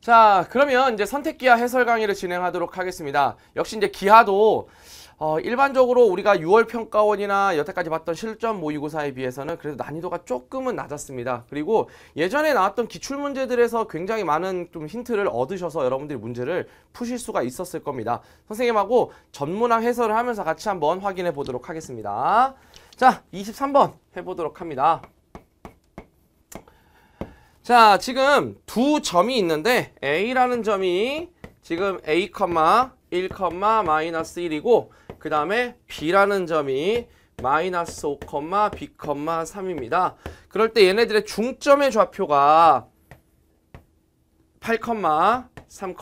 자, 그러면 이제 선택기하 해설 강의를 진행하도록 하겠습니다. 역시 이제 기하도 어, 일반적으로 우리가 6월 평가원이나 여태까지 봤던 실전 모의고사에 비해서는 그래도 난이도가 조금은 낮았습니다. 그리고 예전에 나왔던 기출문제들에서 굉장히 많은 좀 힌트를 얻으셔서 여러분들이 문제를 푸실 수가 있었을 겁니다. 선생님하고 전문학 해설을 하면서 같이 한번 확인해 보도록 하겠습니다. 자, 23번 해보도록 합니다. 자, 지금 두 점이 있는데 A라는 점이 지금 A, 1, 마이너스 1이고 그 다음에 B라는 점이 마이너스 5, B, 3입니다. 그럴 때 얘네들의 중점의 좌표가 8, 3,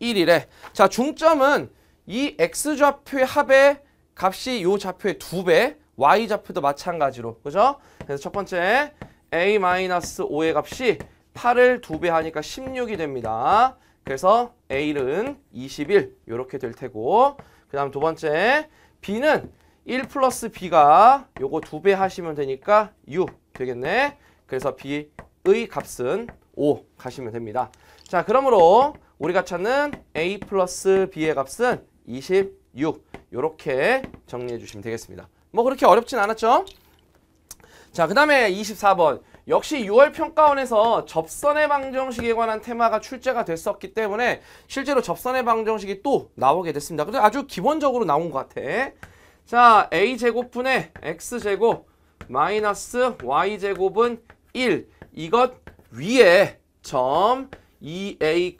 1이래. 자, 중점은 이 x좌표의 합의 값이 이 좌표의 두배 y좌표도 마찬가지로. 그죠? 그래서 첫 번째 a-5의 값이 8을 두배 하니까 16이 됩니다. 그래서 a는 21 이렇게 될 테고 그 다음 두 번째 b는 1 플러스 b가 요거 두배 하시면 되니까 6 되겠네. 그래서 b의 값은 5 가시면 됩니다. 자 그러므로 우리가 찾는 a 플러스 b의 값은 26 이렇게 정리해 주시면 되겠습니다. 뭐 그렇게 어렵진 않았죠? 자, 그 다음에 24번. 역시 6월 평가원에서 접선의 방정식에 관한 테마가 출제가 됐었기 때문에 실제로 접선의 방정식이 또 나오게 됐습니다. 그래서 아주 기본적으로 나온 것 같아. 자, a제곱분의 x제곱 마이너스 y제곱은 1. 이것 위에 점 2a,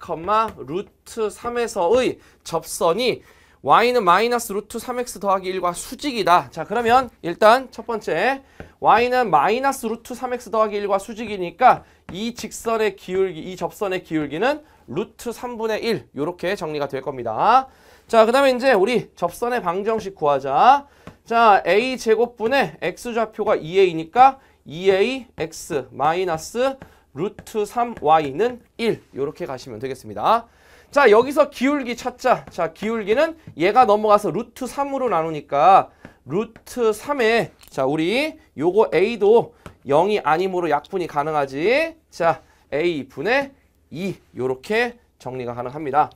루트 3에서의 접선이 y는 마이너스 루트 3x 더하기 1과 수직이다. 자 그러면 일단 첫 번째 y는 마이너스 루트 3x 더하기 1과 수직이니까 이 직선의 기울기, 이 접선의 기울기는 루트 3분의 1 이렇게 정리가 될 겁니다. 자, 그 다음에 이제 우리 접선의 방정식 구하자. 자, a 제곱분의 x좌표가 2a니까 2ax 마이너스 루트 3y는 1 이렇게 가시면 되겠습니다. 자, 여기서 기울기 찾자. 자, 기울기는 얘가 넘어가서 루트 3으로 나누니까 루트 3에 자 우리 요거 a도 0이 아니므로 약분이 가능하지. 자 a분의 2 요렇게 정리가 가능합니다.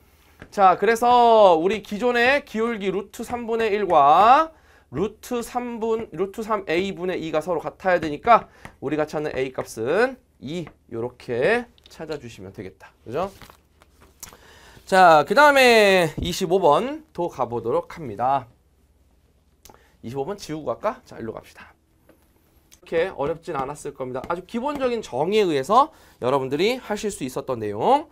자 그래서 우리 기존의 기울기 루트 3분의 1과 루트 3분 루트 3 a분의 2가 서로 같아야 되니까 우리가 찾는 a 값은 2 요렇게 찾아주시면 되겠다. 그죠? 자, 그 다음에 25번 도 가보도록 합니다. 25번 지우고 갈까? 자, 일로 갑시다. 이렇게 어렵진 않았을 겁니다. 아주 기본적인 정의에 의해서 여러분들이 하실 수 있었던 내용.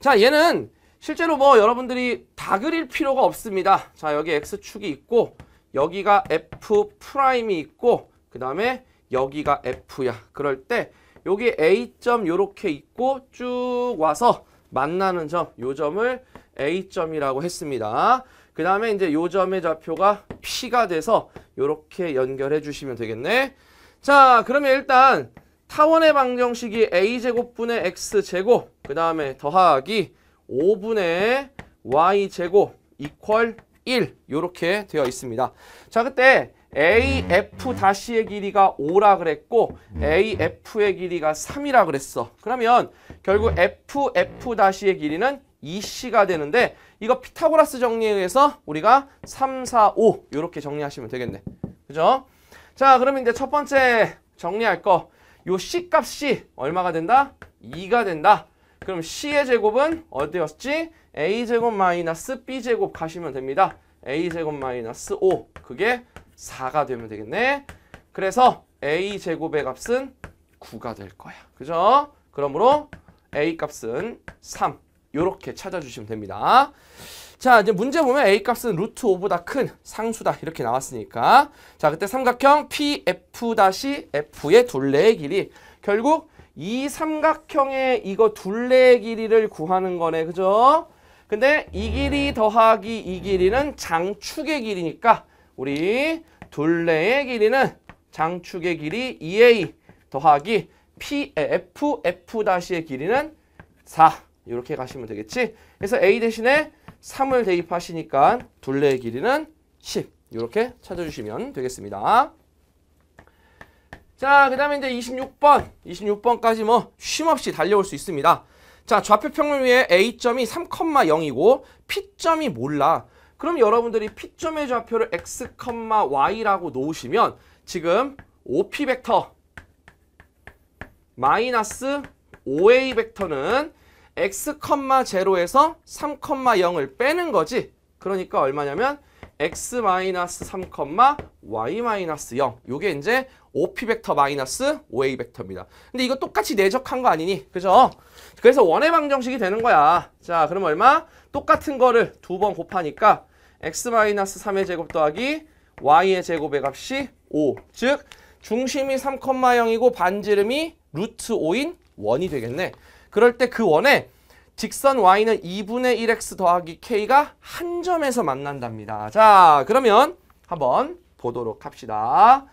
자, 얘는 실제로 뭐 여러분들이 다 그릴 필요가 없습니다. 자, 여기 X축이 있고 여기가 F 프라임이 있고 그 다음에 여기가 F야. 그럴 때 여기 A점 요렇게 있고 쭉 와서 만나는 점, 요 점을 A점이라고 했습니다. 그 다음에 이제 요 점의 좌표가 P가 돼서 이렇게 연결해 주시면 되겠네. 자, 그러면 일단 타원의 방정식이 A제곱분의 X제곱 그 다음에 더하기 5분의 Y제곱 이퀄 1 이렇게 되어 있습니다. 자, 그때 AF-의 길이가 5라 그랬고 AF의 길이가 3이라 그랬어. 그러면 결국 FF-의 길이는 2C가 되는데 이거 피타고라스 정리에 의해서 우리가 3, 4, 5 이렇게 정리하시면 되겠네. 그죠? 자, 그러면 이제 첫 번째 정리할 거. 요 C 값이 얼마가 된다? 2가 된다. 그럼 C의 제곱은 어디였지? A제곱 마이너스 B제곱 가시면 됩니다. A제곱 마이너스 5. 그게 4가 되면 되겠네. 그래서 A제곱의 값은 9가 될 거야. 그죠? 그러므로 A 값은 3. 이렇게 찾아주시면 됩니다. 자 이제 문제 보면 a 값은 루트 5보다 큰 상수다 이렇게 나왔으니까 자 그때 삼각형 PF-F의 둘레의 길이 결국 이 삼각형의 이거 둘레의 길이를 구하는 거네 그죠? 근데 이 길이 더하기 이 길이는 장축의 길이니까 우리 둘레의 길이는 장축의 길이 2A 더하기 PF, F-의 길이는 4 이렇게 가시면 되겠지. 그래서 A 대신에 3을 대입하시니까 둘레의 길이는 10 이렇게 찾아주시면 되겠습니다. 자, 그 다음에 이제 26번, 26번까지 뭐 쉼없이 달려올 수 있습니다. 자, 좌표 평면 위에 A점이 3,0이고 P점이 몰라. 그럼 여러분들이 P점의 좌표를 X, Y라고 놓으시면 지금 OP 벡터 마이너스 5A 벡터는 X, 0에서 3, 0을 빼는 거지. 그러니까 얼마냐면 x 3, y 0. 요게 이제 OP 벡터 마이너스 OA 벡터입니다. 근데 이거 똑같이 내적한 거 아니니? 그죠? 그래서 원의 방정식이 되는 거야. 자, 그럼 얼마? 똑같은 거를 두 번 곱하니까 x 3의 제곱 더하기 y의 제곱의 값이 5. 즉 중심이 3, 0이고 반지름이 루트 5인 원이 되겠네. 그럴 때 그 원에 직선 y는 2분의 1x 더하기 k가 한 점에서 만난답니다. 자, 그러면 한번 보도록 합시다.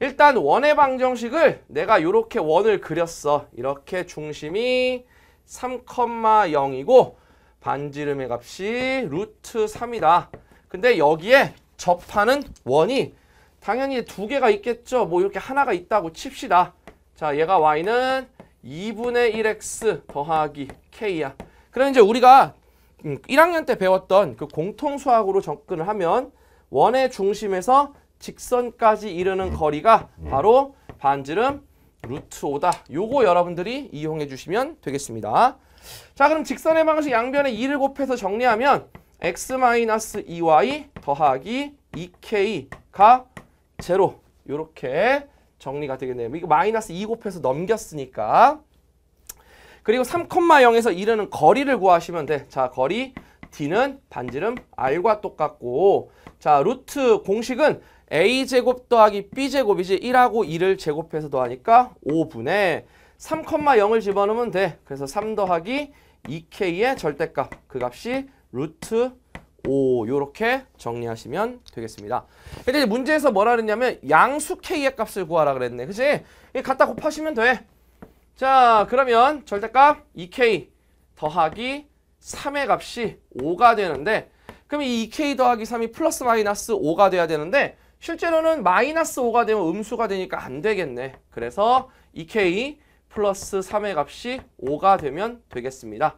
일단 원의 방정식을 내가 이렇게 원을 그렸어. 이렇게 중심이 3,0이고 반지름의 값이 루트 3이다. 근데 여기에 접하는 원이 당연히 두 개가 있겠죠. 뭐 이렇게 하나가 있다고 칩시다. 자, 얘가 y는 2분의 1x 더하기 k야. 그럼 이제 우리가 1학년 음, 때 배웠던 그 공통수학으로 접근을 하면 원의 중심에서 직선까지 이르는 거리가 바로 반지름 루트 5다. 요거 여러분들이 이용해 주시면 되겠습니다. 자 그럼 직선의 방식 양변에 2를 곱해서 정리하면 x-2y 더하기 2k가 제로 요렇게 정리가 되겠네요. 이거 마이너스 2 곱해서 넘겼으니까 그리고 3,0에서 이르는 거리를 구하시면 돼. 자, 거리 D는 반지름 R과 똑같고 자, 루트 공식은 A제곱 더하기 B제곱이지 1하고 2를 제곱해서 더하니까 5분의 3,0을 집어넣으면 돼. 그래서 3 더하기 2K의 절대값 그 값이 루트 5 요렇게 정리하시면 되겠습니다. 근데 문제에서 뭐라 그랬냐면 양수 K의 값을 구하라 그랬네. 그치? 갖다 곱하시면 돼. 자 그러면 절대값 2k 더하기 3의 값이 5가 되는데 그럼 이 2k 더하기 3이 플러스 마이너스 5가 돼야 되는데 실제로는 마이너스 5가 되면 음수가 되니까 안 되겠네. 그래서 2k 플러스 3의 값이 5가 되면 되겠습니다.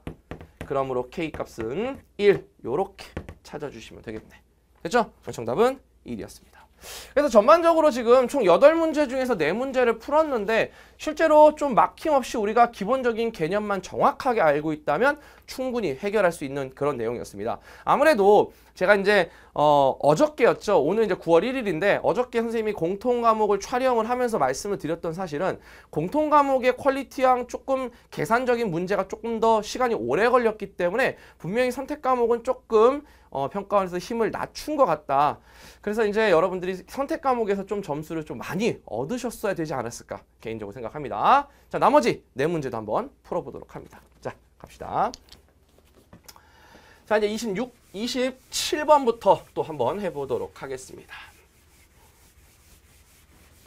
그러므로 k 값은 1 요렇게 찾아주시면 되겠네. 됐죠? 정답은 1이었습니다. 그래서 전반적으로 지금 총 8문제 중에서 4문제를 풀었는데 실제로 좀 막힘없이 우리가 기본적인 개념만 정확하게 알고 있다면 충분히 해결할 수 있는 그런 내용이었습니다. 아무래도 제가 이제 어, 어저께였죠. 오늘 이제 9월 1일인데 어저께 선생님이 공통 과목을 촬영을 하면서 말씀을 드렸던 사실은 공통 과목의 퀄리티랑 조금 계산적인 문제가 조금 더 시간이 오래 걸렸기 때문에 분명히 선택 과목은 조금 어, 평가원에서 힘을 낮춘 것 같다. 그래서 이제 여러분들이 선택 과목에서 좀 점수를 좀 많이 얻으셨어야 되지 않았을까 개인적으로 생각합니다. 자 나머지 네 문제도 한번 풀어보도록 합니다. 자 갑시다. 자 이제 26, 27번부터 또 한번 해보도록 하겠습니다.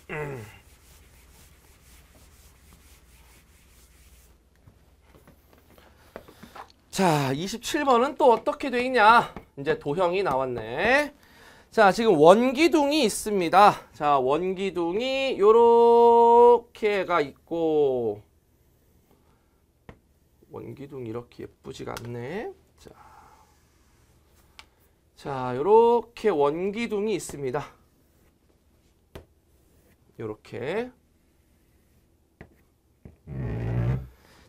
음. 자 27번은 또 어떻게 돼 있냐 이제 도형이 나왔네 자 지금 원기둥이 있습니다 자 원기둥이 요렇게가 있고 원기둥 이렇게 예쁘지가 않네 자, 자 요렇게 원기둥이 있습니다 요렇게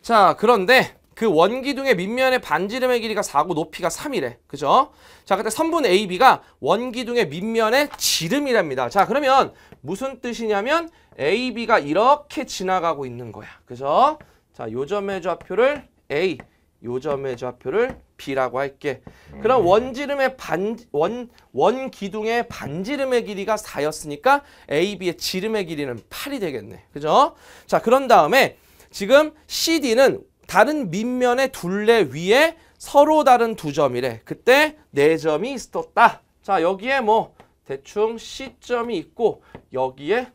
자 그런데 그 원기둥의 밑면의 반지름의 길이가 4고 높이가 3이래. 그죠? 자, 그때 선분 AB가 원기둥의 밑면의 지름이랍니다. 자, 그러면 무슨 뜻이냐면 AB가 이렇게 지나가고 있는 거야. 그죠? 자, 요점의 좌표를 A, 요점의 좌표를 B라고 할게. 그럼 원지름의 반, 원, 원 기둥의 반지름의 길이가 4였으니까 AB의 지름의 길이는 8이 되겠네. 그죠? 자, 그런 다음에 지금 CD는 다른 밑면의 둘레 위에 서로 다른 두 점이래. 그때 네 점이 있었다. 자 여기에 뭐 대충 C점이 있고 여기에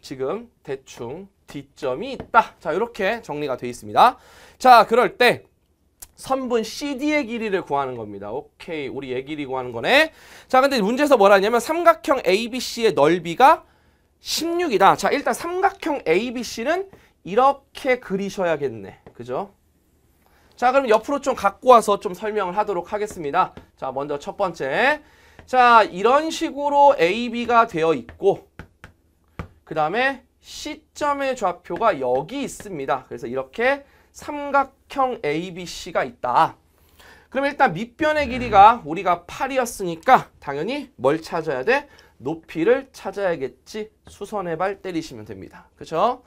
지금 대충 D점이 있다. 자 이렇게 정리가 되어 있습니다. 자 그럴 때 선분 CD의 길이를 구하는 겁니다. 오케이 우리 얘 길이 구하는 거네. 자 근데 문제에서 뭐라 하냐면 삼각형 ABC의 넓이가 16이다. 자 일단 삼각형 ABC는 이렇게 그리셔야겠네. 그죠? 자, 그럼 옆으로 좀 갖고 와서 좀 설명을 하도록 하겠습니다. 자, 먼저 첫 번째. 자, 이런 식으로 AB가 되어 있고 그 다음에 C점의 좌표가 여기 있습니다. 그래서 이렇게 삼각형 ABC가 있다. 그럼 일단 밑변의 길이가 우리가 8이었으니까 당연히 뭘 찾아야 돼? 높이를 찾아야겠지. 수선의 발 때리시면 됩니다. 그렇죠?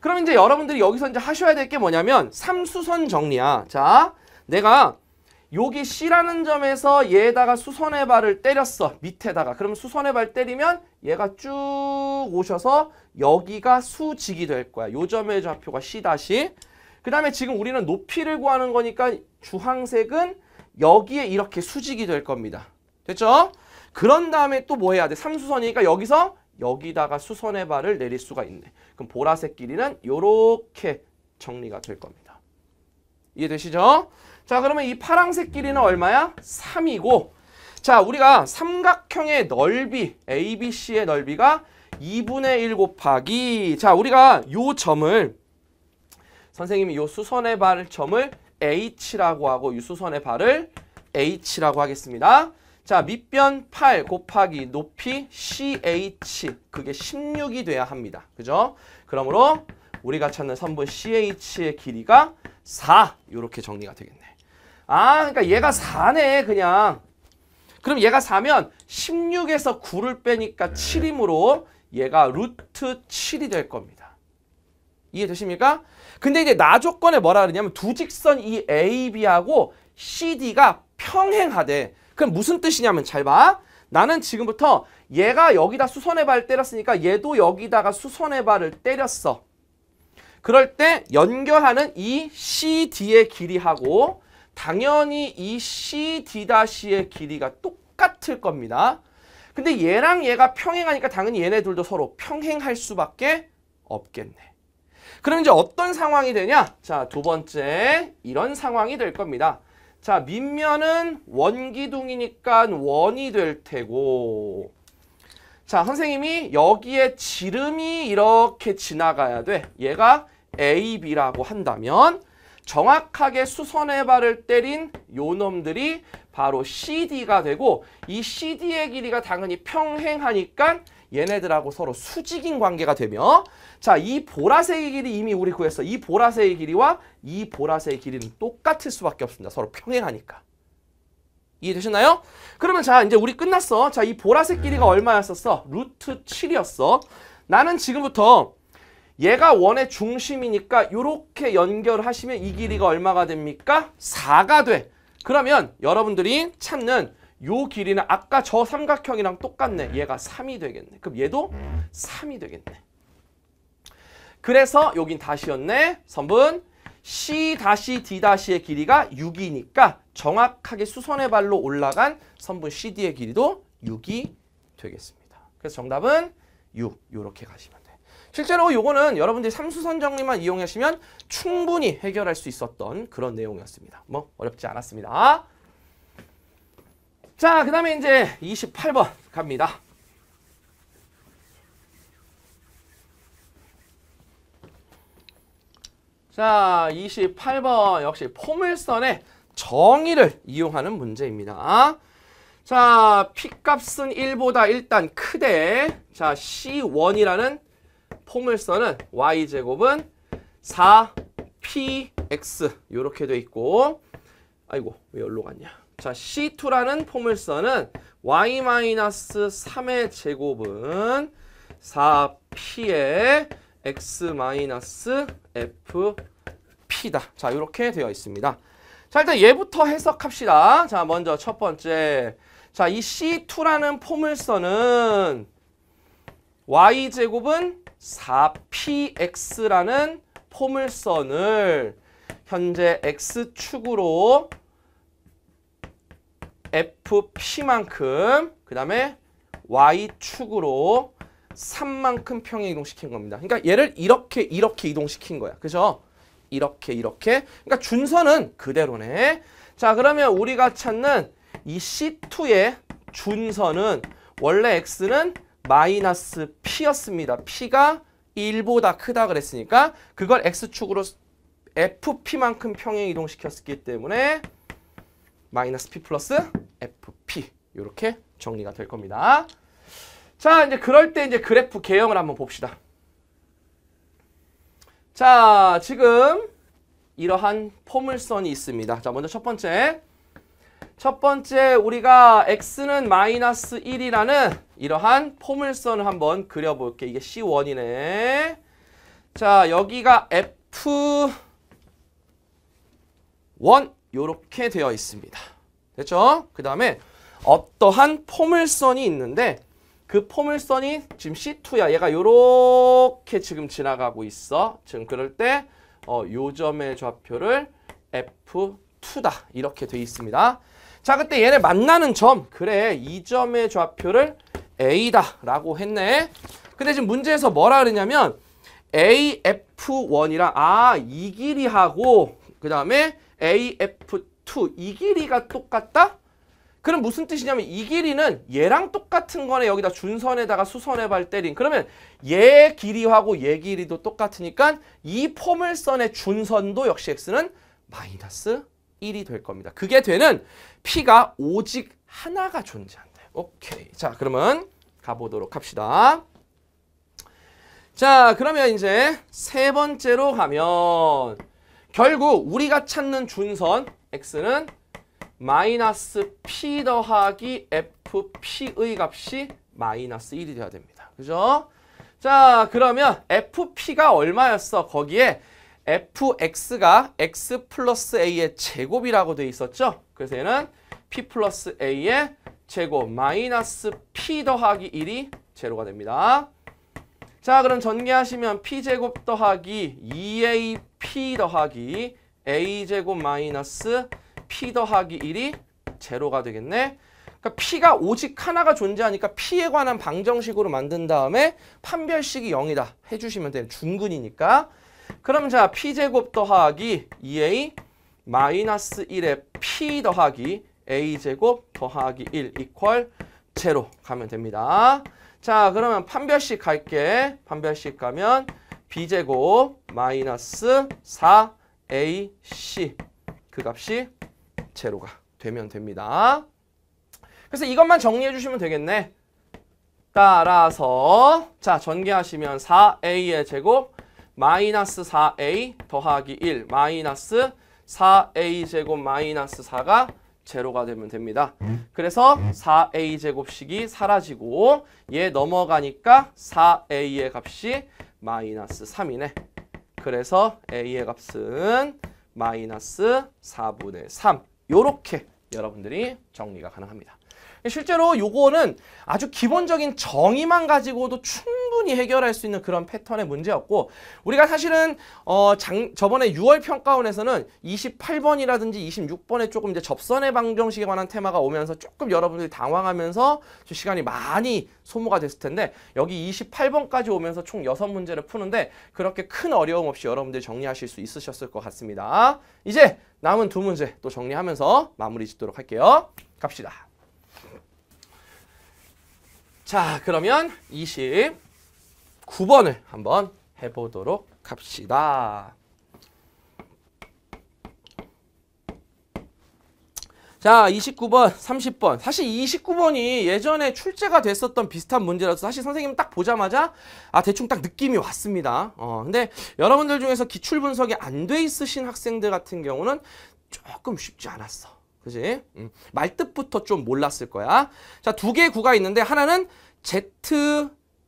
그럼 이제 여러분들이 여기서 이제 하셔야 될 게 뭐냐면 삼수선 정리야. 자, 내가 여기 C라는 점에서 얘에다가 수선의 발을 때렸어. 밑에다가. 그럼 수선의 발 때리면 얘가 쭉 오셔서 여기가 수직이 될 거야. 요 점의 좌표가 C 다시. 그 다음에 지금 우리는 높이를 구하는 거니까 주황색은 여기에 이렇게 수직이 될 겁니다. 됐죠? 그런 다음에 또 뭐 해야 돼? 삼수선이니까 여기서 여기다가 수선의 발을 내릴 수가 있네. 그럼 보라색 길이는 이렇게 정리가 될 겁니다. 이해되시죠? 자 그러면 이 파란색 길이는 얼마야? 3이고 자 우리가 삼각형의 넓이 ABC의 넓이가 2분의 1 곱하기 자 우리가 요 점을 선생님이 요 수선의 발 점을 H라고 하고 이 수선의 발을 H라고 하겠습니다. 자 밑변 8 곱하기 높이 CH 그게 16이 돼야 합니다. 그죠? 그러므로 우리가 찾는 선분 CH의 길이가 4 이렇게 정리가 되겠네. 아 그러니까 얘가 4네 그냥. 그럼 얘가 4면 16에서 9를 빼니까 7이므로 얘가 루트 7이 될 겁니다. 이해되십니까? 근데 이제 나 조건에 뭐라 그러냐면 두 직선 이 AB하고 CD가 평행하대. 그럼 무슨 뜻이냐면 잘 봐. 나는 지금부터 얘가 여기다 수선의 발 때렸으니까 얘도 여기다가 수선의 발을 때렸어. 그럴 때 연결하는 이 CD의 길이하고 당연히 이 CD-의 길이가 똑같을 겁니다. 근데 얘랑 얘가 평행하니까 당연히 얘네 둘도 서로 평행할 수밖에 없겠네. 그럼 이제 어떤 상황이 되냐? 자, 두 번째 이런 상황이 될 겁니다. 자, 밑면은 원기둥이니까 원이 될 테고 자, 선생님이 여기에 지름이 이렇게 지나가야 돼. 얘가 AB라고 한다면 정확하게 수선의 발을 때린 요 놈들이 바로 CD가 되고 이 CD의 길이가 당연히 평행하니까 얘네들하고 서로 수직인 관계가 되며 자, 이 보라색의 길이 이미 우리 구했어. 이 보라색의 길이와 이 보라색의 길이는 똑같을 수밖에 없습니다. 서로 평행하니까. 이해되셨나요? 그러면 자, 이제 우리 끝났어. 자, 이 보라색 길이가 얼마였었어? 루트 7이었어. 나는 지금부터 얘가 원의 중심이니까 이렇게 연결하시면 이 길이가 얼마가 됩니까? 4가 돼. 그러면 여러분들이 찾는 요 길이는 아까 저 삼각형이랑 똑같네. 얘가 3이 되겠네. 그럼 얘도 3이 되겠네. 그래서 여긴 다시였네. 선분 C-D-의 길이가 6이니까 정확하게 수선의 발로 올라간 선분 CD의 길이도 6이 되겠습니다. 그래서 정답은 6 이렇게 가시면 돼요. 실제로 요거는 여러분들이 삼수선 정리만 이용하시면 충분히 해결할 수 있었던 그런 내용이었습니다. 뭐 어렵지 않았습니다. 자, 그 다음에 이제 28번 갑니다. 자, 28번 역시 포물선의 정의를 이용하는 문제입니다. 자, P값은 1보다 일단 크대. 자, C1이라는 포물선은 Y제곱은 4PX 이렇게 돼 있고 아이고, 왜 여기로 갔냐. 자, C2라는 포물선은 Y-3의 제곱은 4P의 x-fp다. 자, 이렇게 되어 있습니다. 자, 일단 얘부터 해석합시다. 자, 먼저 첫 번째. 자, 이 C2라는 포물선은 y제곱은 4px라는 포물선을 현재 x축으로 fp만큼 그 다음에 y축으로 3만큼 평행 이동시킨 겁니다. 그러니까 얘를 이렇게 이렇게 이동시킨 거야. 그죠? 이렇게 이렇게. 그러니까 준선은 그대로네. 자 그러면 우리가 찾는 이 C2의 준선은 원래 x는 마이너스 p였습니다. p가 1보다 크다 그랬으니까 그걸 x축으로 FP만큼 평행 이동시켰기 때문에 마이너스 P 플러스 FP 이렇게 정리가 될 겁니다. 자, 이제 그럴 때 이제 그래프 개형을 한번 봅시다. 자, 지금 이러한 포물선이 있습니다. 자, 먼저 첫 번째. 첫 번째 우리가 x는 마이너스 1이라는 이러한 포물선을 한번 그려볼게. 이게 C1이네. 자, 여기가 F1 요렇게 되어 있습니다. 됐죠? 그 다음에 어떠한 포물선이 있는데 그 포물선이 지금 C2야. 얘가 요렇게 지금 지나가고 있어. 지금 그럴 때 어, 요점의 좌표를 F2다. 이렇게 돼 있습니다. 자, 그때 얘네 만나는 점. 그래, 이 점의 좌표를 A다. 라고 했네. 근데 지금 문제에서 뭐라 그러냐면 AF1이랑 아, 이 길이하고 그 다음에 AF2 이 길이가 똑같다? 그럼 무슨 뜻이냐면 이 길이는 얘랑 똑같은 거네 여기다 준선에다가 수선에 발 때린 그러면 얘 길이하고 얘 길이도 똑같으니까 이 포물선의 준선도 역시 x는 마이너스 1이 될 겁니다. 그게 되는 p가 오직 하나가 존재한다. 오케이. 자 그러면 가보도록 합시다. 자 그러면 이제 세 번째로 가면 결국 우리가 찾는 준선 x는 마이너스 p 더하기 fp의 값이 마이너스 1이 돼야 됩니다. 그죠? 자 그러면 fp가 얼마였어? 거기에 fx가 x 플러스 a의 제곱이라고 돼 있었죠? 그래서 얘는 p 플러스 a의 제곱 마이너스 p 더하기 1이 제로가 됩니다. 자 그럼 전개하시면 p제곱 더하기 2ap 더하기 a제곱 마이너스 p 더하기 1이 제로가 되겠네. 그러니까 p가 오직 하나가 존재하니까 p에 관한 방정식으로 만든 다음에 판별식이 0이다 해주시면 돼요. 중근이니까. 그럼 자 p제곱 더하기 2a 마이너스 1에 p 더하기 a제곱 더하기 1 이퀄 제로 가면 됩니다. 자 그러면 판별식 갈게. 판별식 가면 b제곱 마이너스 4ac 그 값이 제로가 되면 됩니다. 그래서 이것만 정리해 주시면 되겠네. 따라서 자 전개하시면 4a의 제곱 마이너스 4a 더하기 1 마이너스 4a 제곱 마이너스 4가 제로가 되면 됩니다. 그래서 4a 제곱식이 사라지고 얘 넘어가니까 4a의 값이 마이너스 3이네. 그래서 a의 값은 마이너스 4분의 3 요렇게 여러분들이 정리가 가능합니다. 실제로 요거는 아주 기본적인 정의만 가지고도 충분히 해결할 수 있는 그런 패턴의 문제였고 우리가 사실은 어 장, 저번에 6월 평가원에서는 28번이라든지 26번에 조금 이제 접선의 방정식에 관한 테마가 오면서 조금 여러분들이 당황하면서 시간이 많이 소모가 됐을 텐데 여기 28번까지 오면서 총 6문제를 푸는데 그렇게 큰 어려움 없이 여러분들이 정리하실 수 있으셨을 것 같습니다. 이제 남은 두 문제 또 정리하면서 마무리 짓도록 할게요. 갑시다. 자, 그러면 29번을 한번 해보도록 합시다. 자, 29번, 30번. 사실 29번이 예전에 출제가 됐었던 비슷한 문제라서 사실 선생님 딱 보자마자 아, 대충 딱 느낌이 왔습니다. 어, 근데 여러분들 중에서 기출 분석이 안 돼 있으신 학생들 같은 경우는 조금 쉽지 않았어. 그지? 음, 말뜻부터 좀 몰랐을 거야. 자, 두 개의 구가 있는데 하나는 Z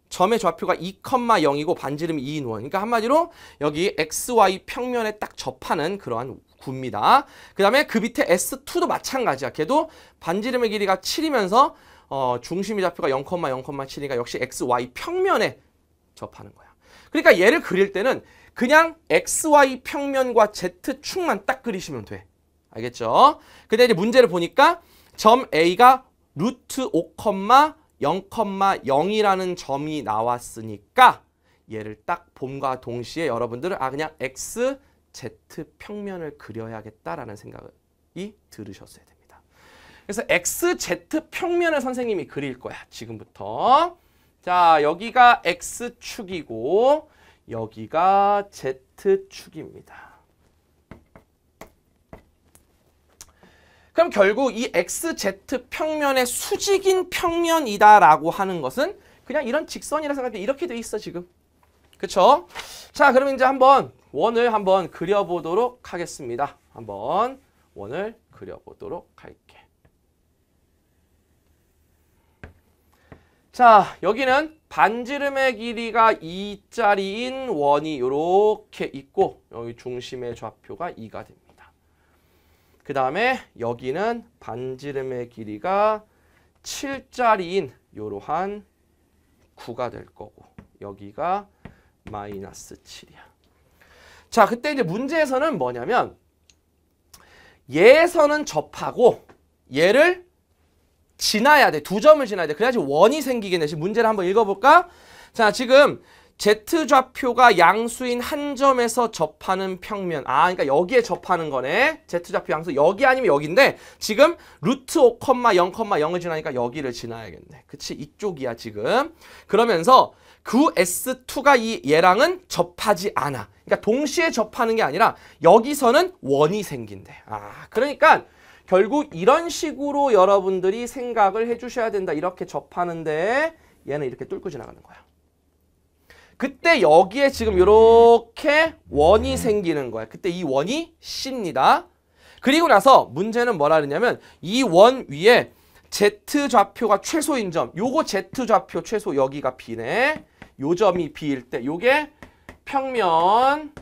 점의 좌표가 2,0이고 반지름이 2인 원. 그러니까 한마디로 여기 XY 평면에 딱 접하는 그러한 구입니다. 그 다음에 그 밑에 S2도 마찬가지야. 걔도 반지름의 길이가 7이면서 어, 중심의 좌표가 0,0,7이니까 역시 XY 평면에 접하는 거야. 그러니까 얘를 그릴 때는 그냥 XY 평면과 Z축만 딱 그리시면 돼. 알겠죠? 근데 이제 문제를 보니까 점 A가 루트 5, 0,0이라는 점이 나왔으니까 얘를 딱 봄과 동시에 여러분들은 아 그냥 x, z 평면을 그려야겠다라는 생각이 들으셨어야 됩니다. 그래서 x, z 평면을 선생님이 그릴 거야. 지금부터. 자, 여기가 x축이고 여기가 z축입니다. 그럼 결국 이 XZ 평면의 수직인 평면이다라고 하는 것은 그냥 이런 직선이라 생각해 이렇게 돼 있어 지금. 그쵸? 자 그러면 이제 한번 원을 한번 그려보도록 하겠습니다. 한번 원을 그려보도록 할게. 자 여기는 반지름의 길이가 2짜리인 원이 이렇게 있고 여기 중심의 좌표가 2가 됩니다. 그 다음에 여기는 반지름의 길이가 7짜리인 이러한 9가 될 거고 여기가 마이너스 7이야. 자 그때 이제 문제에서는 뭐냐면 얘에서는 접하고 얘를 지나야 돼. 두 점을 지나야 돼. 그래야지 원이 생기겠네. 지금 문제를 한번 읽어볼까? 자, 지금 Z좌표가 양수인 한 점에서 접하는 평면. 아, 그러니까 여기에 접하는 거네. Z좌표 양수 여기 아니면 여기인데 지금 루트 5, 0,0을 지나니까 여기를 지나야겠네. 그치? 이쪽이야, 지금. 그러면서 그 S2가 이 얘랑은 접하지 않아. 그러니까 동시에 접하는 게 아니라 여기서는 원이 생긴대. 아, 그러니까 결국 이런 식으로 여러분들이 생각을 해주셔야 된다. 이렇게 접하는데 얘는 이렇게 뚫고 지나가는 거야. 그때 여기에 지금 이렇게 원이 생기는 거야. 그때 이 원이 C입니다. 그리고 나서 문제는 뭐라 그러냐면 이 원 위에 Z좌표가 최소인 점. 요거 Z좌표 최소 여기가 B네. 요 점이 B일 때 요게 평면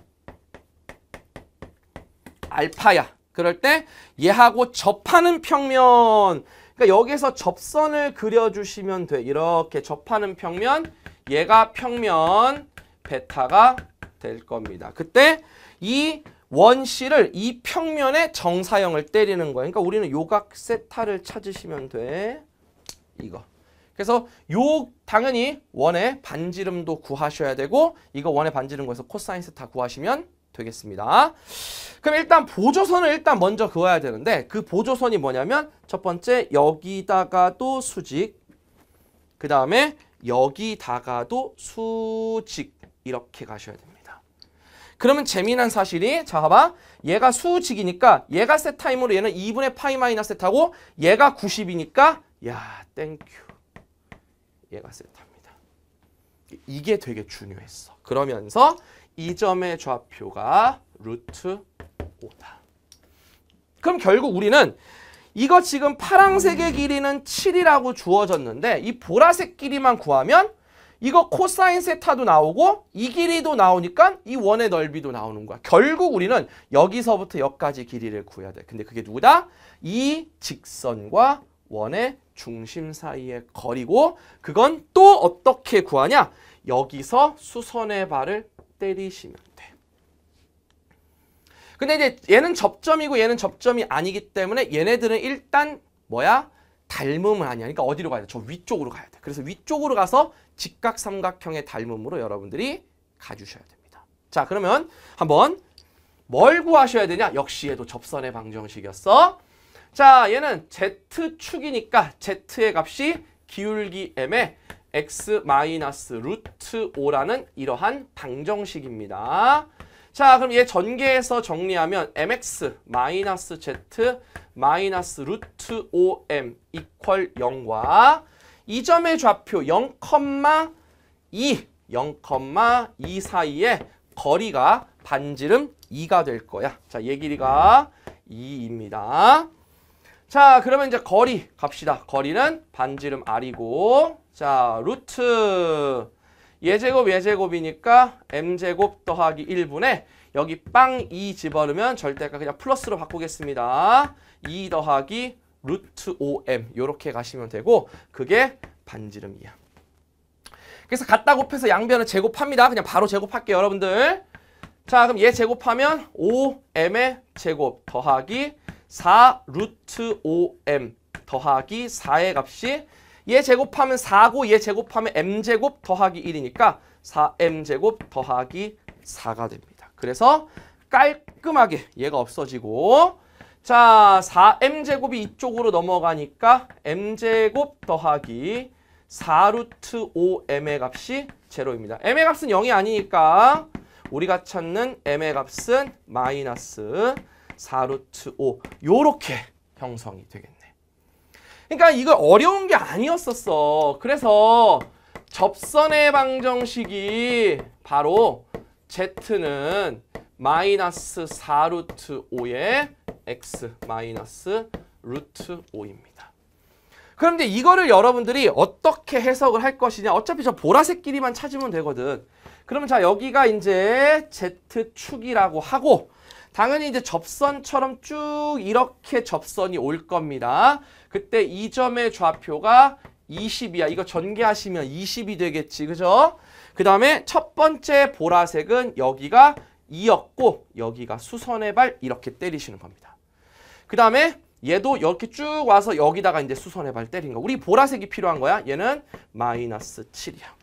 알파야. 그럴 때 얘하고 접하는 평면 그러니까 여기서 접선을 그려주시면 돼. 이렇게 접하는 평면 얘가 평면 베타가 될 겁니다. 그때 이 원C를 이 평면의 정사형을 때리는 거예요. 그러니까 우리는 요각 세타를 찾으시면 돼. 이거. 그래서 요 당연히 원의 반지름도 구하셔야 되고 이거 원의 반지름 구해서 코사인 세타 구하시면 되겠습니다. 그럼 일단 보조선을 일단 먼저 그어야 되는데 그 보조선이 뭐냐면 첫 번째 여기다가도 수직 그 다음에 여기다가도 수직 이렇게 가셔야 됩니다. 그러면 재미난 사실이 자 봐봐 얘가 수직이니까 얘가 세타이므로 얘는 2분의 파이 마이너스 세타고 얘가 90이니까 야 thank you 얘가 세타입니다. 이게 되게 중요했어. 그러면서 이 점의 좌표가 루트 5다. 그럼 결국 우리는 이거 지금 파랑색의 길이는 7이라고 주어졌는데 이 보라색 길이만 구하면 이거 코사인 세타도 나오고 이 길이도 나오니까 이 원의 넓이도 나오는 거야. 결국 우리는 여기서부터 여기까지 길이를 구해야 돼. 근데 그게 누구다? 이 직선과 원의 중심 사이의 거리고 그건 또 어떻게 구하냐? 여기서 수선의 발을 때리시면 돼. 근데 이제 얘는 접점이고 얘는 접점이 아니기 때문에 얘네들은 일단 뭐야? 닮음은 아니야. 그러니까 어디로 가야 돼? 저 위쪽으로 가야 돼. 그래서 위쪽으로 가서 직각삼각형의 닮음으로 여러분들이 가주셔야 됩니다. 자 그러면 한번 뭘 구하셔야 되냐? 역시 얘도 접선의 방정식이었어. 자 얘는 Z축이니까 Z의 값이 기울기 M에 x 마이너스 루트 5라는 이러한 방정식입니다. 자 그럼 얘 전개해서 정리하면 mx 마이너스 z 마이너스 루트 5m 이퀄 0과 이 점의 좌표 0,2 0,2 사이에 거리가 반지름 2가 될 거야. 자, 얘 길이가 2입니다. 자, 그러면 이제 거리 갑시다. 거리는 반지름 r이고 자, 루트 예제곱 예제곱이니까 m제곱 더하기 1분의 여기 빵 2 집어넣으면 절대가 그냥 플러스로 바꾸겠습니다. 2 더하기 루트 5m 이렇게 가시면 되고 그게 반지름이야. 그래서 갖다 곱해서 양변을 제곱합니다. 그냥 바로 제곱할게요, 여러분들. 자, 그럼 얘 제곱하면 5m의 제곱 더하기 4 루트 5m 더하기 4의 값이 얘 제곱하면 4고 얘 제곱하면 m제곱 더하기 1이니까 4m제곱 더하기 4가 됩니다. 그래서 깔끔하게 얘가 없어지고 자 4m제곱이 이쪽으로 넘어가니까 m제곱 더하기 4루트 5m의 값이 제로입니다. m의 값은 0이 아니니까 우리가 찾는 m의 값은 마이너스 4루트 5 요렇게 형성이 되겠네. 그러니까 이거 어려운 게 아니었었어. 그래서 접선의 방정식이 바로 z는 마이너스 4 루트 5의 x 마이너스 루트 5입니다. 그런데 이거를 여러분들이 어떻게 해석을 할 것이냐 어차피 저 보라색 길이만 찾으면 되거든. 그러면 자 여기가 이제 z축이라고 하고 당연히 이제 접선처럼 쭉 이렇게 접선이 올 겁니다. 그때 이 점의 좌표가 20이야. 이거 전개하시면 20이 되겠지. 그죠? 그 다음에 첫 번째 보라색은 여기가 2였고 여기가 수선의 발 이렇게 때리시는 겁니다. 그 다음에 얘도 이렇게 쭉 와서 여기다가 이제 수선의 발 때린 거. 우리 보라색이 필요한 거야. 얘는 마이너스 7이야.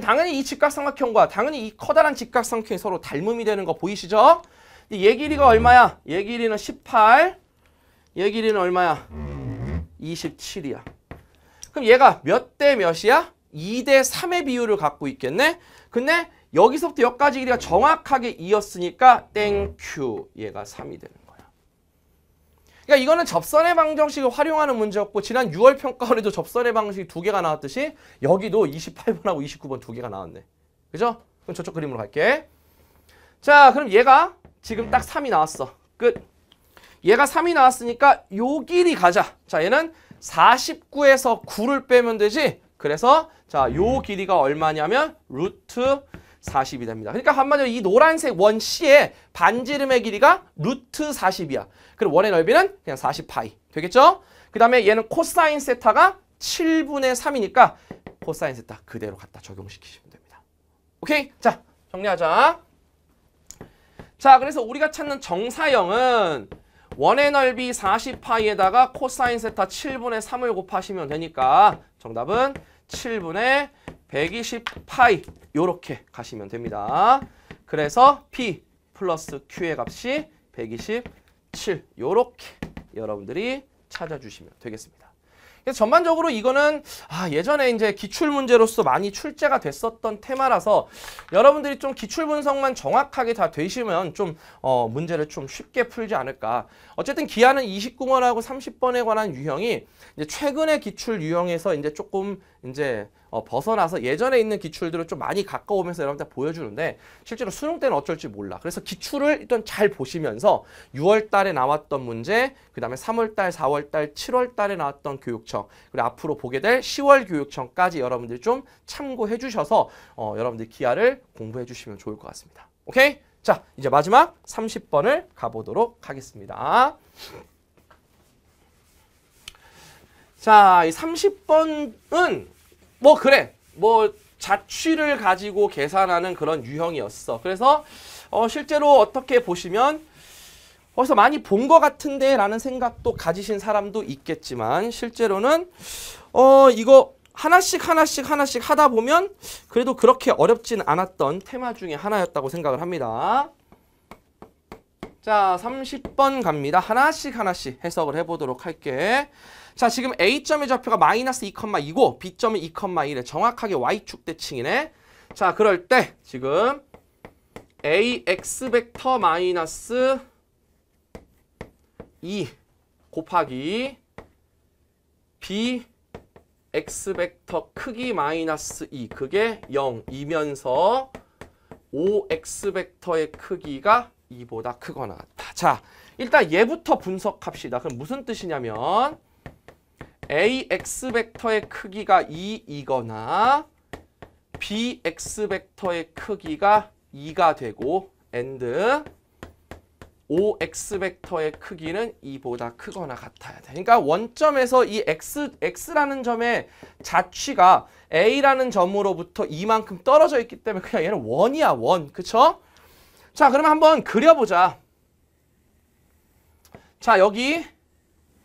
당연히 이 직각삼각형과 당연히 이 커다란 직각삼각형이 서로 닮음이 되는 거 보이시죠? 얘 길이가 얼마야? 얘 길이는 18. 얘 길이는 얼마야? 27이야. 그럼 얘가 몇 대 몇이야? 2대 3의 비율을 갖고 있겠네? 근데 여기서부터 여기까지 길이가 정확하게 2였으니까 thank you 얘가 3이 되는 거야. 그러니까 이거는 접선의 방정식을 활용하는 문제였고 지난 6월 평가원에도 접선의 방정식이 두 개가 나왔듯이 여기도 28번하고 29번 두 개가 나왔네. 그죠? 그럼 저쪽 그림으로 갈게. 자 그럼 얘가 지금 딱 3이 나왔어. 끝. 얘가 3이 나왔으니까 요 길이 가자. 자 얘는 49에서 9를 빼면 되지. 그래서 자 요 길이가 얼마냐면 루트 40이 됩니다. 그러니까 한마디로 이 노란색 원 C의 반지름의 길이가 루트 40이야. 그럼 원의 넓이는 그냥 40파이. 되겠죠? 그 다음에 얘는 코사인 세타가 7분의 3이니까 코사인 세타 그대로 갖다 적용시키시면 됩니다. 오케이? 자, 정리하자. 자, 그래서 우리가 찾는 정사영은 원의 넓이 40파이에다가 코사인 세타 7분의 3을 곱하시면 되니까 정답은 7분의 120파이 요렇게 가시면 됩니다. 그래서 P 플러스 Q의 값이 127 요렇게 여러분들이 찾아주시면 되겠습니다. 그래서 전반적으로 이거는 아, 예전에 이제 기출 문제로서 많이 출제가 됐었던 테마라서 여러분들이 좀 기출 분석만 정확하게 다 되시면 좀 어, 문제를 좀 쉽게 풀지 않을까. 어쨌든 기하는 29번하고 30번에 관한 유형이 이제 최근의 기출 유형에서 이제 조금 이제 어, 벗어나서 예전에 있는 기출들을 좀 많이 가까우면서 여러분들 보여주는데 실제로 수능 때는 어쩔지 몰라. 그래서 기출을 일단 잘 보시면서 6월 달에 나왔던 문제, 그 다음에 3월 달, 4월 달, 7월 달에 나왔던 교육청, 그리고 앞으로 보게 될 10월 교육청까지 여러분들이 좀 참고해 주셔서 어, 여러분들 기하를 공부해 주시면 좋을 것 같습니다. 오케이? 자, 이제 마지막 30번을 가보도록 하겠습니다. 자, 이 30번은 뭐 그래 뭐 자취를 가지고 계산하는 그런 유형이었어. 그래서 어, 실제로 어떻게 보시면 어디서 많이 본 것 같은데 라는 생각도 가지신 사람도 있겠지만 실제로는 어 이거 하나씩 하나씩 하나씩 하다 보면 그래도 그렇게 어렵진 않았던 테마 중에 하나였다고 생각을 합니다. 자 30번 갑니다. 하나씩 하나씩 해석을 해보도록 할게. 자 지금 A점의 좌표가 마이너스 2,2고 B점이 2,1에 정확하게 Y축 대칭이네. 자 그럴 때 지금 AX 벡터 마이너스 2 곱하기 B X 벡터 크기 마이너스 2 그게 0이면서 OX 벡터의 크기가 2보다 크거나 같다. 자 일단 얘부터 분석합시다. 그럼 무슨 뜻이냐면 ax 벡터의 크기가 2이거나 bx 벡터의 크기가 2가 되고 and ox 벡터의 크기는 2보다 크거나 같아야 돼. 그러니까 원점에서 이 x, x라는 점의 자취가 a라는 점으로부터 이만큼 떨어져 있기 때문에 그냥 얘는 원이야, 원. 그쵸? 자, 그러면 한번 그려보자. 자, 여기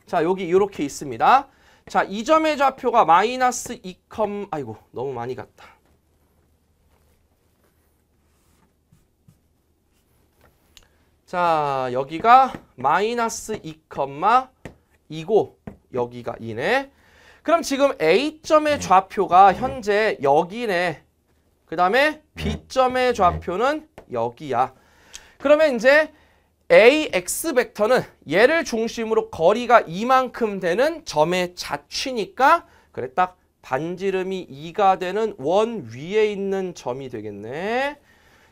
자, 여기 이렇게 있습니다. 자, 이 점의 좌표가 마이너스 2, 아이고 너무 많이 갔다. 자, 여기가 마이너스 2,2고 여기가 2네. 그럼 지금 A점의 좌표가 현재 여기네. 그 다음에 B점의 좌표는 여기야. 그러면 이제 ax 벡터는 얘를 중심으로 거리가 이만큼 되는 점의 자취니까 그래 딱 반지름이 2가 되는 원 위에 있는 점이 되겠네.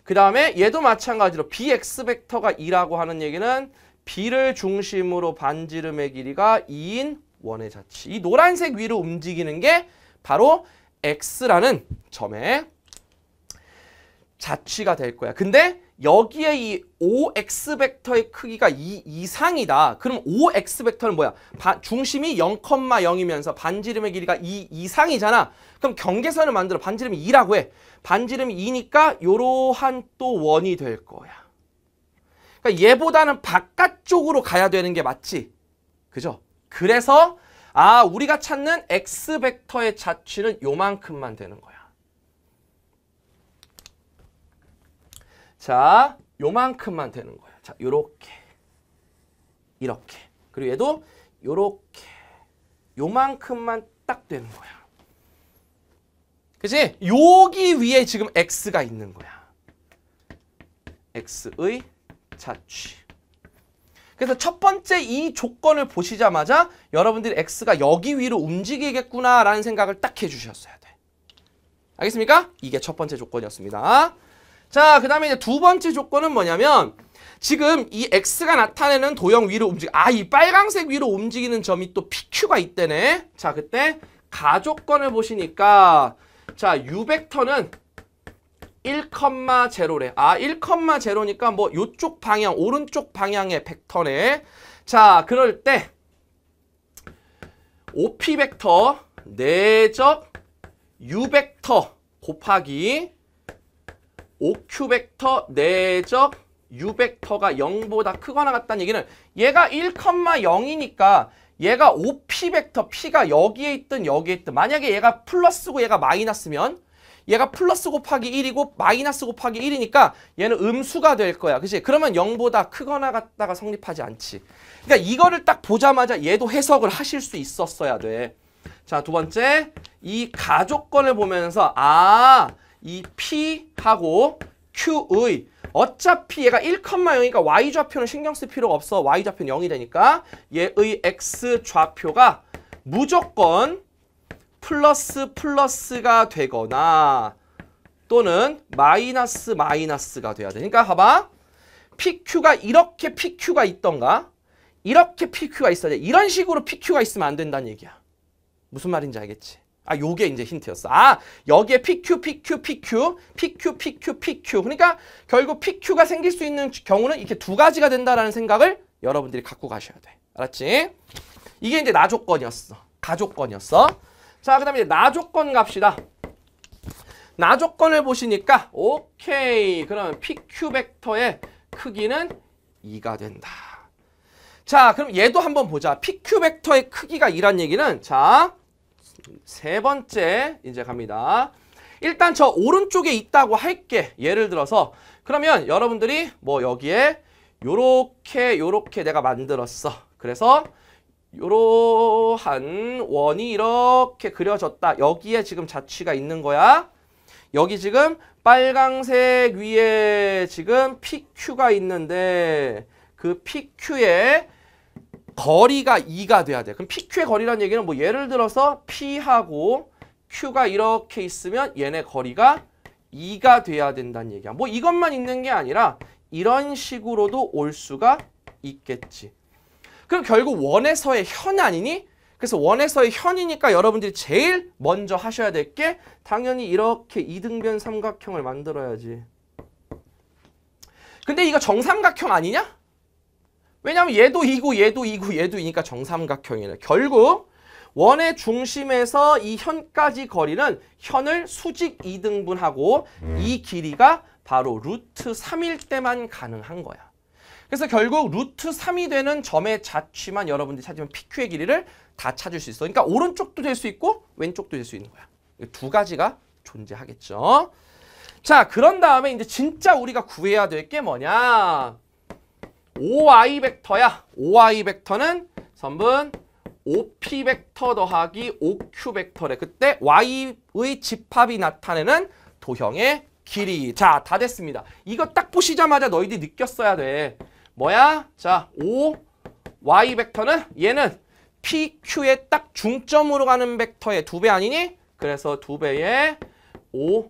그 다음에 얘도 마찬가지로 bx 벡터가 2라고 하는 얘기는 b를 중심으로 반지름의 길이가 2인 원의 자치. 이 노란색 위로 움직이는 게 바로 x라는 점의 자취가 될 거야. 근데 여기에 이 OX 벡터의 크기가 2 이상이다. 그럼 OX 벡터는 뭐야? 바, 중심이 0,0이면서 반지름의 길이가 2 이상이잖아. 그럼 경계선을 만들어 반지름이 2라고 해. 반지름이 2니까 요러한 또 원이 될 거야. 그러니까 얘보다는 바깥쪽으로 가야 되는 게 맞지. 그죠? 그래서 아 우리가 찾는 X 벡터의 자취는 요만큼만 되는 거야. 자, 요만큼만 되는 거야. 자, 요렇게. 이렇게. 그리고 얘도 요렇게. 요만큼만 딱 되는 거야. 그치? 여기 위에 지금 x가 있는 거야. x의 자취. 그래서 첫 번째 이 조건을 보시자마자 여러분들이 x가 여기 위로 움직이겠구나라는 생각을 딱 해주셨어야 돼. 알겠습니까? 이게 첫 번째 조건이었습니다. 자, 그 다음에 이제 두 번째 조건은 뭐냐면 지금 이 x가 나타내는 도형 위로 움직 아, 이 빨강색 위로 움직이는 점이 또 pq가 있대네. 자, 그때 가조건을 보시니까 자, u 벡터는 1,0래. 아, 1,0니까 뭐 요쪽 방향, 오른쪽 방향의 벡터네. 자, 그럴 때 OP 벡터 내적 U 벡터 곱하기 OQ 벡터 내적 U 벡터가 0보다 크거나 같다는 얘기는 얘가 1,0이니까 얘가 OP 벡터 P가 여기에 있든 여기에 있든 만약에 얘가 플러스고 얘가 마이너스면 얘가 플러스 곱하기 1이고 마이너스 곱하기 1이니까 얘는 음수가 될 거야. 그치? 그러면 0보다 크거나 같다가 성립하지 않지. 그러니까 이거를 딱 보자마자 얘도 해석을 하실 수 있었어야 돼. 자, 두 번째. 이 가족권을 보면서 아, 이 P하고 Q의 어차피 얘가 1,0이니까 Y좌표는 신경 쓸 필요가 없어. Y좌표는 0이 되니까 얘의 X좌표가 무조건 플러스 플러스가 되거나 또는 마이너스 마이너스가 돼야 돼. 그러니까 봐봐. PQ가 이렇게 PQ가 있던가 이렇게 PQ가 있어야 돼. 이런 식으로 PQ가 있으면 안 된다는 얘기야. 무슨 말인지 알겠지? 아, 요게 이제 힌트였어. 아, 여기에 PQ, PQ, PQ, PQ, PQ, PQ. 그러니까 결국 PQ가 생길 수 있는 경우는 이렇게 두 가지가 된다라는 생각을 여러분들이 갖고 가셔야 돼. 알았지? 이게 이제 나 조건이었어. 가 조건이었어. 자, 그 다음에 이제 나 조건 갑시다. 나 조건을 보시니까 오케이. 그러면 PQ 벡터의 크기는 2가 된다. 자, 그럼 얘도 한번 보자. PQ 벡터의 크기가 2란 얘기는 자, 세 번째 이제 갑니다. 일단 저 오른쪽에 있다고 할게. 예를 들어서 그러면 여러분들이 뭐 여기에 요렇게 요렇게 내가 만들었어. 그래서 요러한 원이 이렇게 그려졌다. 여기에 지금 자취가 있는 거야. 여기 지금 빨강색 위에 지금 PQ가 있는데 그 PQ에 거리가 2가 돼야 돼. 그럼 PQ의 거리라는 얘기는 뭐 예를 들어서 P하고 Q가 이렇게 있으면 얘네 거리가 2가 돼야 된다는 얘기야. 뭐 이것만 있는 게 아니라 이런 식으로도 올 수가 있겠지. 그럼 결국 원에서의 현 아니니? 그래서 원에서의 현이니까 여러분들이 제일 먼저 하셔야 될 게 당연히 이렇게 이등변 삼각형을 만들어야지. 근데 이거 정삼각형 아니냐? 왜냐하면 얘도 이고 얘도 이고 얘도 이니까 정삼각형이네. 결국 원의 중심에서 이 현까지 거리는 현을 수직 이등분하고 음. 이 길이가 바로 루트 3일 때만 가능한 거야. 그래서 결국 루트 3이 되는 점의 자취만 여러분들이 찾으면 PQ의 길이를 다 찾을 수 있어. 그러니까 오른쪽도 될 수 있고 왼쪽도 될 수 있는 거야. 두 가지가 존재하겠죠. 자, 그런 다음에 이제 진짜 우리가 구해야 될 게 뭐냐? OI 벡터야. OI 벡터는 선분 OP 벡터 더하기 OQ 벡터래. 그때 Y의 집합이 나타내는 도형의 길이. 자, 다 됐습니다. 이거 딱 보시자마자 너희들이 느꼈어야 돼. 뭐야? 자, O y 벡터는 얘는 PQ의 딱 중점으로 가는 벡터의 두 배 아니니? 그래서 두 배의 O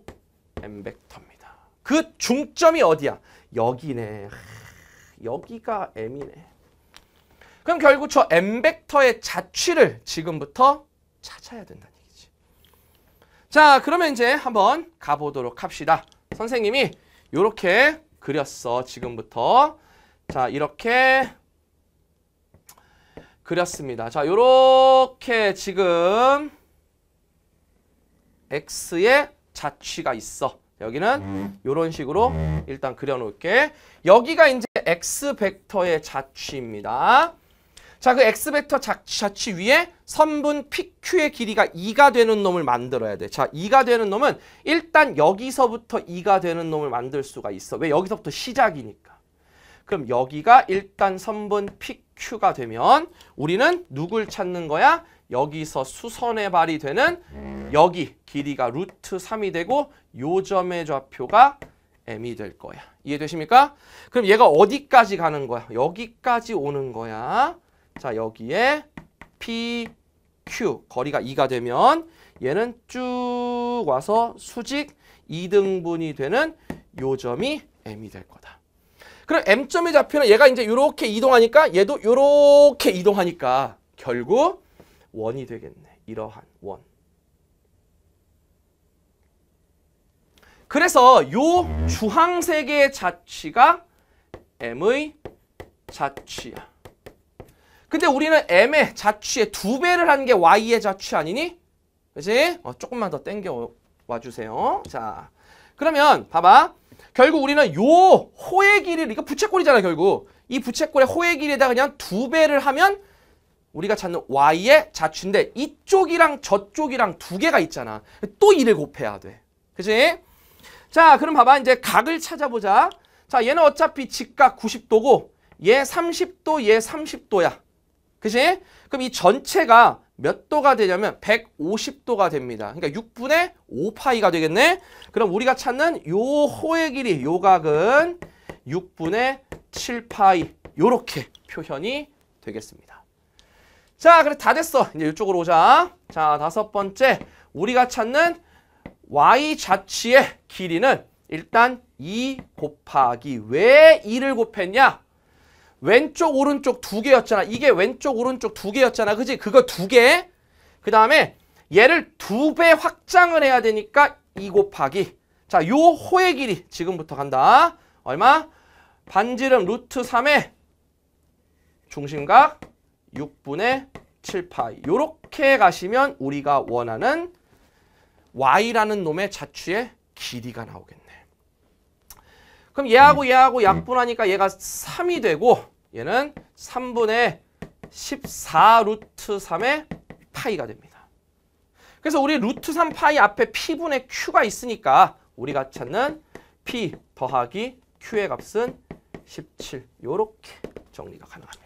M 벡터입니다. 그 중점이 어디야? 여기네. 하, 여기가 M이네. 그럼 결국 저 M 벡터의 자취를 지금부터 찾아야 된다는 얘기지. 자, 그러면 이제 한번 가보도록 합시다. 선생님이 이렇게 그렸어. 지금부터. 자, 이렇게 그렸습니다. 자, 이렇게 지금 x의 자취가 있어. 여기는 이런 식으로 일단 그려놓을게. 여기가 이제 x 벡터의 자취입니다. 자, 그 x 벡터 자취 위에 선분 PQ의 길이가 2가 되는 놈을 만들어야 돼. 자, 2가 되는 놈은 일단 여기서부터 2가 되는 놈을 만들 수가 있어. 왜? 여기서부터 시작이니까. 그럼 여기가 일단 선분 PQ가 되면 우리는 누굴 찾는 거야? 여기서 수선의 발이 되는 여기 길이가 루트 3이 되고 요 점의 좌표가 m이 될 거야. 이해되십니까? 그럼 얘가 어디까지 가는 거야? 여기까지 오는 거야. 자, 여기에 PQ 거리가 2가 되면 얘는 쭉 와서 수직 2등분이 되는 요 점이 m이 될 거다. 그럼 m점의 좌표는 얘가 이제 이렇게 이동하니까 얘도 이렇게 이동하니까 결국 원이 되겠네. 이러한 원. 그래서 요 주황색의 자취가 m의 자취야. 근데 우리는 m의 자취의 두 배를 한 게 y의 자취 아니니? 그지? 어, 조금만 더 땡겨 와주세요. 자, 그러면 봐봐. 결국 우리는 요 호의 길이를 이거 부채꼴이잖아 결국. 이 부채꼴의 호의 길이에다 그냥 두 배를 하면 우리가 찾는 y의 자취인데 이쪽이랑 저쪽이랑 두 개가 있잖아. 또 2를 곱해야 돼. 그지? 자, 그럼 봐봐. 이제 각을 찾아보자. 자, 얘는 어차피 직각 90도고 얘 30도, 얘 30도야. 그지? 그럼 이 전체가 몇 도가 되냐면 150도가 됩니다. 그러니까 6분의 5파이가 되겠네. 그럼 우리가 찾는 요 호의 길이, 요 각은 6분의 7파이 요렇게 표현이 되겠습니다. 자, 그래 다 됐어. 이제 이쪽으로 오자. 자, 다섯 번째 우리가 찾는 y 자취의 길이는 일단 2 곱하기 왜 2를 곱했냐? 왼쪽 오른쪽 두 개였잖아. 이게 왼쪽 오른쪽 두 개였잖아. 그지? 그거 두 개. 그 다음에 얘를 두 배 확장을 해야 되니까 2 곱하기. 자, 요 호의 길이 지금부터 간다. 얼마? 반지름 루트 3의 중심각 6분의 7파이. 요렇게 가시면 우리가 원하는 y라는 놈의 자취의 길이가 나오겠네. 그럼 얘하고 얘하고 약분하니까 얘가 3이 되고 얘는 3분의 14 루트 3의 파이가 됩니다. 그래서 우리 루트 3 파이 앞에 p분의 q가 있으니까 우리가 찾는 p 더하기 q의 값은 17 이렇게 정리가 가능합니다.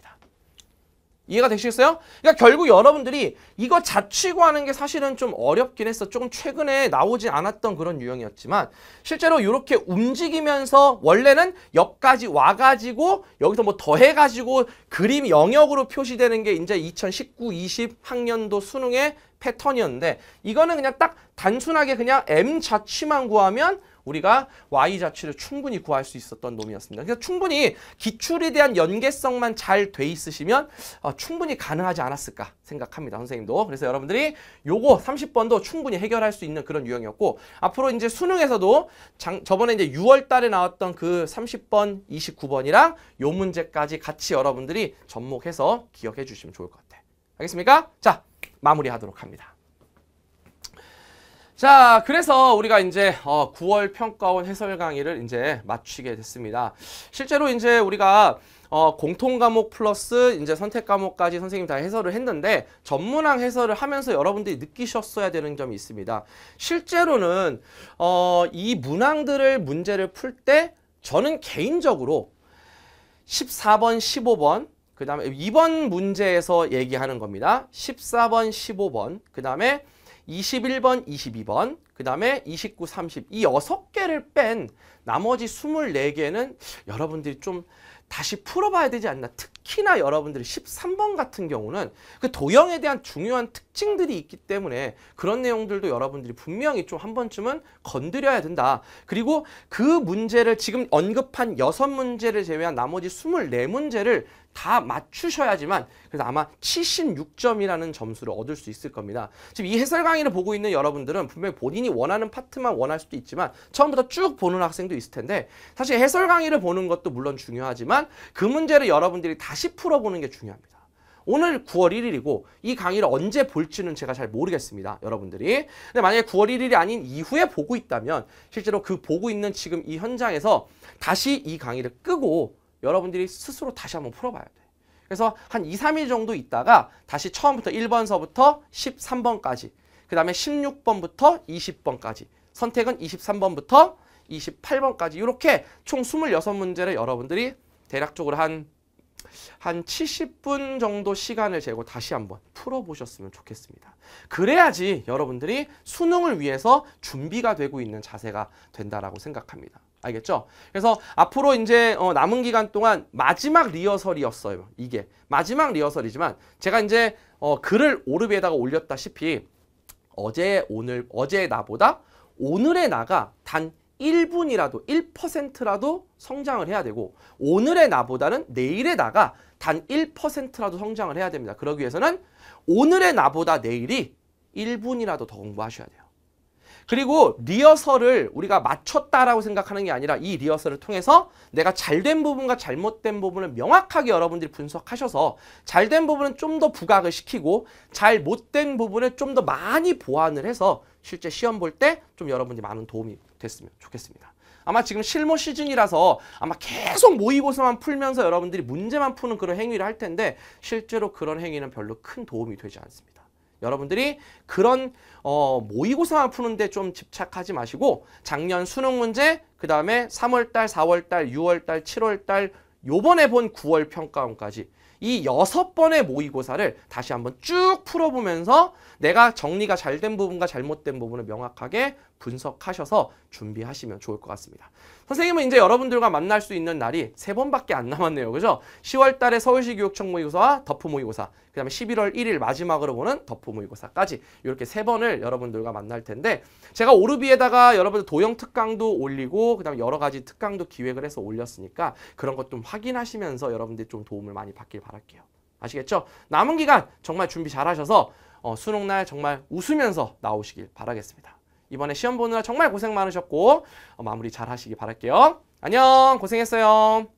이해가 되시겠어요? 그러니까 결국 여러분들이 이거 자취고 하는 게 사실은 좀 어렵긴 했어. 조금 최근에 나오지 않았던 그런 유형이었지만 실제로 이렇게 움직이면서 원래는 여기까지 와가지고 여기서 뭐 더해가지고 그림 영역으로 표시되는 게 이제 2019, 20 학년도 수능의 패턴이었는데 이거는 그냥 딱 단순하게 그냥 M 자취만 구하면 우리가 y 자취를 충분히 구할 수 있었던 놈이었습니다. 그래서 충분히 기출에 대한 연계성만 잘 돼 있으시면 어, 충분히 가능하지 않았을까 생각합니다. 선생님도. 그래서 여러분들이 요거 30번도 충분히 해결할 수 있는 그런 유형이었고 앞으로 이제 수능에서도 장, 저번에 이제 6월 달에 나왔던 그 30번, 29번이랑 요 문제까지 같이 여러분들이 접목해서 기억해 주시면 좋을 것 같아요. 알겠습니까? 자, 마무리하도록 합니다. 자, 그래서 우리가 이제 어, 9월 평가원 해설 강의를 이제 마치게 됐습니다. 실제로 이제 우리가 어, 공통 과목 플러스 이제 선택 과목까지 선생님 다 해설을 했는데 전문항 해설을 하면서 여러분들이 느끼셨어야 되는 점이 있습니다. 실제로는 어, 이 문항들을 문제를 풀 때 저는 개인적으로 14번, 15번 그 다음에 2번 문제에서 얘기하는 겁니다. 14번, 15번 그 다음에 21번, 22번, 그 다음에 29, 30. 이 6개를 뺀 나머지 24개는 여러분들이 좀 다시 풀어봐야 되지 않나. 특히나 여러분들이 13번 같은 경우는 그 도형에 대한 중요한 특징들이 있기 때문에 그런 내용들도 여러분들이 분명히 좀 한 번쯤은 건드려야 된다. 그리고 그 문제를 지금 언급한 여섯 문제를 제외한 나머지 24문제를 다 맞추셔야지만 그래서 아마 76점이라는 점수를 얻을 수 있을 겁니다. 지금 이 해설 강의를 보고 있는 여러분들은 분명히 본인이 원하는 파트만 원할 수도 있지만 처음부터 쭉 보는 학생도 있을 텐데 사실 해설 강의를 보는 것도 물론 중요하지만 그 문제를 여러분들이 다시 풀어보는 게 중요합니다. 오늘 9월 1일이고 이 강의를 언제 볼지는 제가 잘 모르겠습니다. 여러분들이. 근데 만약에 9월 1일이 아닌 이후에 보고 있다면 실제로 그 보고 있는 지금 이 현장에서 다시 이 강의를 끄고 여러분들이 스스로 다시 한번 풀어봐야 돼. 그래서 한 2, 3일 정도 있다가 다시 처음부터 1번서부터 13번까지 그 다음에 16번부터 20번까지 선택은 23번부터 28번까지 이렇게 총 26문제를 여러분들이 대략적으로 한, 한 70분 정도 시간을 재고 다시 한번 풀어보셨으면 좋겠습니다. 그래야지 여러분들이 수능을 위해서 준비가 되고 있는 자세가 된다라고 생각합니다. 알겠죠? 그래서 앞으로 이제 어, 남은 기간 동안 마지막 리허설이었어요. 이게 마지막 리허설이지만 제가 이제 어, 글을 오르비에다가 올렸다시피 어제 오늘 어제 나보다 오늘의 나가 단 1분이라도 1%라도 성장을 해야 되고 오늘의 나보다는 내일의 나가 단 1%라도 성장을 해야 됩니다. 그러기 위해서는 오늘의 나보다 내일이 1분이라도 더 공부하셔야 돼요. 그리고 리허설을 우리가 맞췄다라고 생각하는 게 아니라 이 리허설을 통해서 내가 잘된 부분과 잘못된 부분을 명확하게 여러분들이 분석하셔서 잘된 부분은 좀 더 부각을 시키고 잘 못된 부분을 좀 더 많이 보완을 해서 실제 시험 볼 때 좀 여러분들이 많은 도움이 됐으면 좋겠습니다. 아마 지금 실무 시즌이라서 아마 계속 모의고사만 풀면서 여러분들이 문제만 푸는 그런 행위를 할 텐데 실제로 그런 행위는 별로 큰 도움이 되지 않습니다. 여러분들이 그런 어, 모의고사만 푸는데 좀 집착하지 마시고 작년 수능 문제, 그 다음에 3월달, 4월달, 6월달, 7월달, 요번에 본 9월 평가원까지 이 여섯 번의 모의고사를 다시 한번 쭉 풀어보면서 내가 정리가 잘 된 부분과 잘못된 부분을 명확하게 분석하셔서 준비하시면 좋을 것 같습니다. 선생님은 이제 여러분들과 만날 수 있는 날이 세 번밖에 안 남았네요. 그죠? 10월 달에 서울시 교육청 모의고사와 덮프 모의고사, 그 다음에 11월 1일 마지막으로 보는 덮프 모의고사까지 이렇게 세 번을 여러분들과 만날 텐데 제가 오르비에다가 여러분들 도형 특강도 올리고 그 다음에 여러 가지 특강도 기획을 해서 올렸으니까 그런 것 좀 확인하시면서 여러분들이 좀 도움을 많이 받길 바랄게요. 아시겠죠? 남은 기간 정말 준비 잘 하셔서 어, 수능날 정말 웃으면서 나오시길 바라겠습니다. 이번에 시험 보느라 정말 고생 많으셨고 어, 마무리 잘 하시기 바랄게요. 안녕 고생했어요.